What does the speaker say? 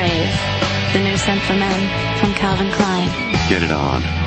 Crave, the new scent for men from Calvin Klein. Get it on.